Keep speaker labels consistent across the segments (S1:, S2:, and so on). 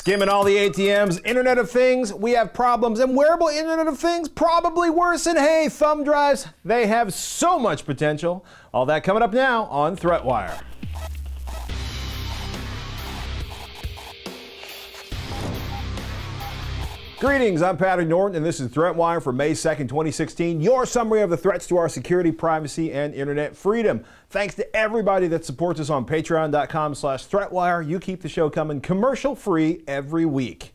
S1: Skimming all the ATMs, Internet of Things, we have problems, and wearable Internet of Things, probably worse. And hey, thumb drives, they have so much potential. All that coming up now on ThreatWire. Greetings, I'm Patrick Norton, and this is ThreatWire for May 2nd, 2016, your summary of the threats to our security, privacy, and internet freedom. Thanks to everybody that supports us on patreon.com slash threatwire. You keep the show coming commercial-free every week.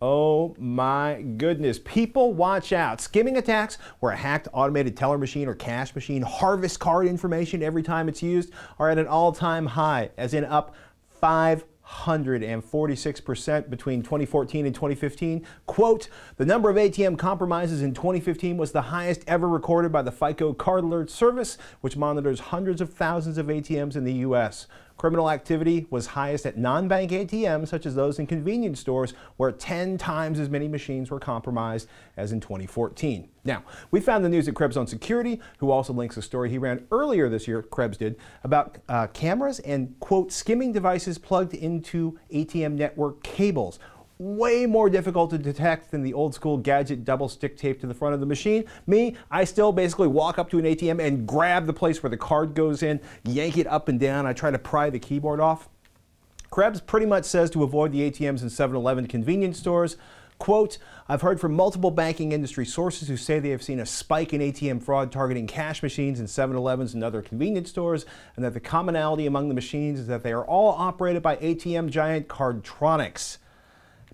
S1: Oh my goodness. People watch out. Skimming attacks where a hacked automated teller machine or cash machine harvests card information every time it's used are at an all-time high, as in up 5 146% between 2014 and 2015. Quote, the number of ATM compromises in 2015 was the highest ever recorded by the FICO Card Alert Service, which monitors hundreds of thousands of ATMs in the U.S. Criminal activity was highest at non-bank ATMs, such as those in convenience stores, where 10 times as many machines were compromised as in 2014. Now, we found the news at Krebs on Security, who also links a story he ran earlier this year, Krebs did, about uh, cameras and, quote, skimming devices plugged into ATM network cables way more difficult to detect than the old school gadget double stick tape to the front of the machine. Me, I still basically walk up to an ATM and grab the place where the card goes in, yank it up and down. I try to pry the keyboard off. Krebs pretty much says to avoid the ATMs in 7-Eleven convenience stores. Quote, I've heard from multiple banking industry sources who say they have seen a spike in ATM fraud targeting cash machines in 7-Elevens and other convenience stores, and that the commonality among the machines is that they are all operated by ATM giant Cardtronics.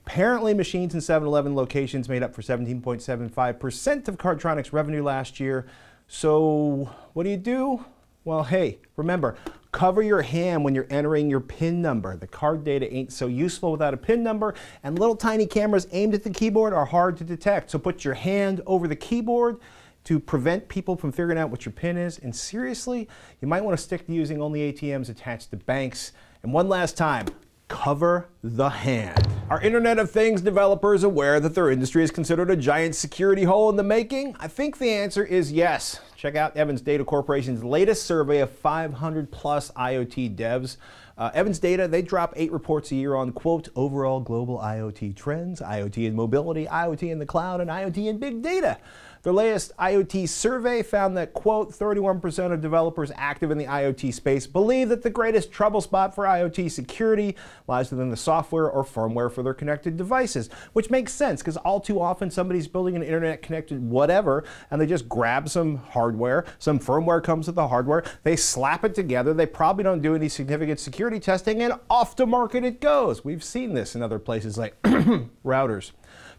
S1: Apparently, machines in 7 Eleven locations made up for 17.75% of Cardtronics revenue last year. So, what do you do? Well, hey, remember, cover your hand when you're entering your PIN number. The card data ain't so useful without a PIN number, and little tiny cameras aimed at the keyboard are hard to detect. So, put your hand over the keyboard to prevent people from figuring out what your PIN is. And seriously, you might want to stick to using only ATMs attached to banks. And one last time, cover the hand. Are Internet of Things developers aware that their industry is considered a giant security hole in the making? I think the answer is yes. Check out Evans Data Corporation's latest survey of 500 plus IoT devs. Uh, Evans Data, they drop eight reports a year on, quote, overall global IoT trends, IoT in mobility, IoT in the cloud, and IoT in big data. Their latest IoT survey found that, quote, 31% of developers active in the IoT space believe that the greatest trouble spot for IoT security lies within the software or firmware for their connected devices, which makes sense because all too often somebody's building an internet connected whatever and they just grab some hardware, some firmware comes with the hardware, they slap it together, they probably don't do any significant security testing, and off to market it goes. We've seen this in other places like routers.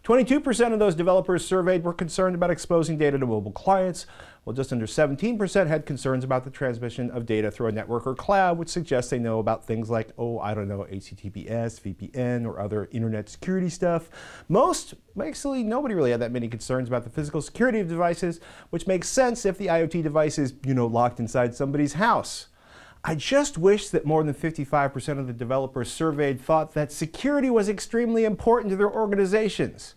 S1: 22% of those developers surveyed were concerned about exposing data to mobile clients, while just under 17% had concerns about the transmission of data through a network or cloud, which suggests they know about things like, oh, I don't know, HTTPS, VPN, or other internet security stuff. Most, actually, nobody really had that many concerns about the physical security of devices, which makes sense if the IoT device is, you know, locked inside somebody's house. I just wish that more than 55% of the developers surveyed thought that security was extremely important to their organizations.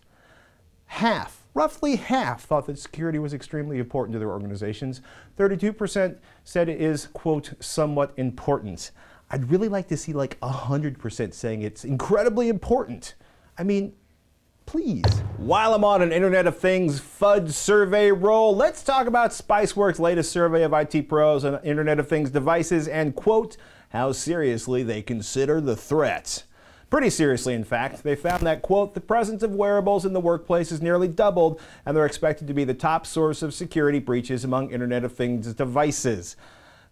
S1: Half, roughly half, thought that security was extremely important to their organizations. 32% said it is, quote, somewhat important. I'd really like to see like 100% saying it's incredibly important. I mean, please. While I'm on an Internet of Things FUD survey roll, let's talk about Spiceworks' latest survey of IT pros and Internet of Things devices and, quote, how seriously they consider the threat. Pretty seriously, in fact. They found that, quote, the presence of wearables in the workplace has nearly doubled, and they're expected to be the top source of security breaches among Internet of Things devices.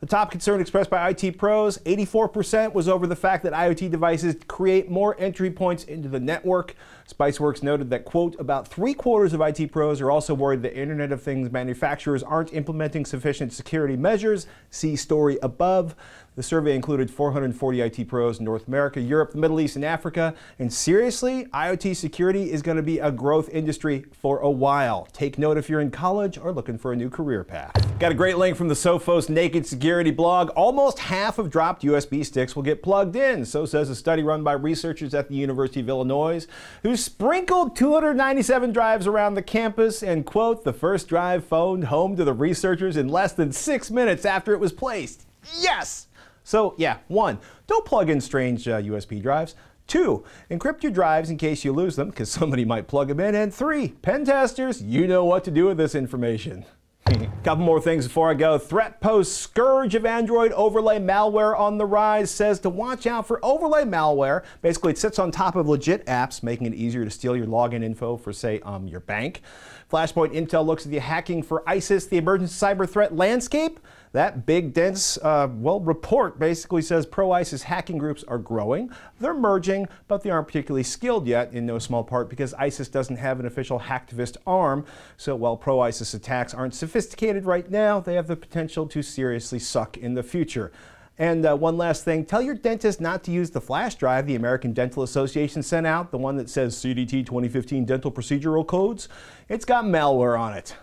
S1: The top concern expressed by IT pros, 84%, was over the fact that IoT devices create more entry points into the network. Spiceworks noted that, quote, about three quarters of IT pros are also worried that Internet of Things manufacturers aren't implementing sufficient security measures. See story above. The survey included 440 IT pros in North America, Europe, the Middle East, and Africa. And seriously, IoT security is going to be a growth industry for a while. Take note if you're in college or looking for a new career path. Got a great link from the Sophos Naked Security blog. Almost half of dropped USB sticks will get plugged in, so says a study run by researchers at the University of Illinois, who sprinkled 297 drives around the campus and, quote, the first drive phoned home to the researchers in less than six minutes after it was placed. Yes! So yeah, one, don't plug in strange uh, USB drives. Two, encrypt your drives in case you lose them, because somebody might plug them in. And three, pen testers, you know what to do with this information. Couple more things before I go. ThreatPost scourge of Android overlay malware on the rise says to watch out for overlay malware. Basically, it sits on top of legit apps, making it easier to steal your login info for, say, um, your bank. Flashpoint Intel looks at the hacking for ISIS, the emergent cyber threat landscape. That big, dense, uh, well, report basically says pro ISIS hacking groups are growing. They're merging, but they aren't particularly skilled yet, in no small part because ISIS doesn't have an official hacktivist arm. So while pro ISIS attacks aren't sophisticated right now, they have the potential to seriously suck in the future. And uh, one last thing, tell your dentist not to use the flash drive the American Dental Association sent out, the one that says CDT 2015 dental procedural codes. It's got malware on it.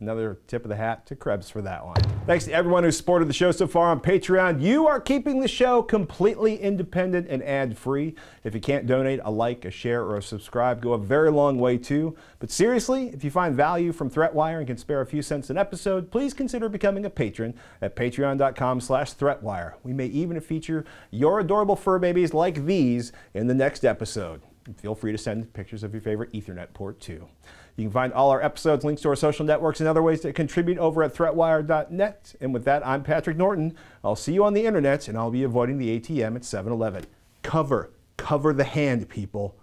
S1: Another tip of the hat to Krebs for that one. Thanks to everyone who's supported the show so far on Patreon. You are keeping the show completely independent and ad-free. If you can't donate, a like, a share, or a subscribe go a very long way too. But seriously, if you find value from ThreatWire and can spare a few cents an episode, please consider becoming a patron at patreon.com slash threatwire. We may even feature your adorable fur babies like these in the next episode. Feel free to send pictures of your favorite Ethernet port too. You can find all our episodes, links to our social networks, and other ways to contribute over at threatwire.net. And with that, I'm Patrick Norton. I'll see you on the internet, and I'll be avoiding the ATM at 7 Eleven. Cover, cover the hand, people.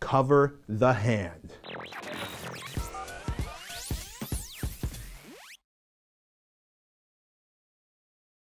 S1: Cover the hand.